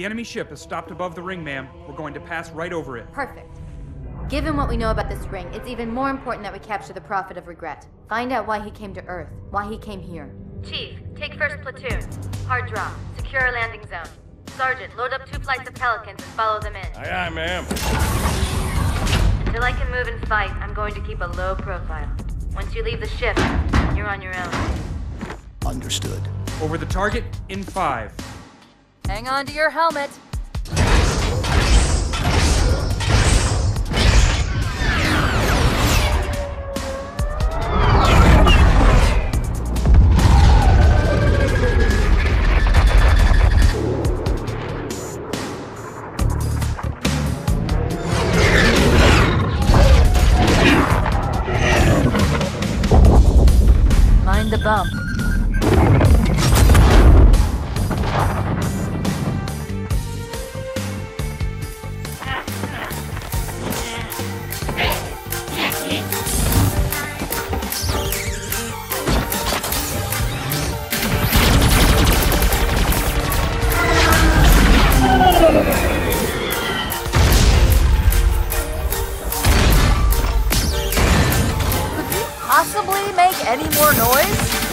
The enemy ship is stopped above the ring, ma'am. We're going to pass right over it. Perfect. Given what we know about this ring, it's even more important that we capture the Prophet of Regret. Find out why he came to Earth, why he came here. Chief, take first platoon. Hard drop. Secure our landing zone. Sergeant, load up two flights of Pelicans and follow them in. Aye, aye, ma'am. Until I can move and fight, I'm going to keep a low profile. Once you leave the ship, you're on your own. Understood. Over the target in five. Hang on to your helmet. Mind the bump. Possibly make any more noise?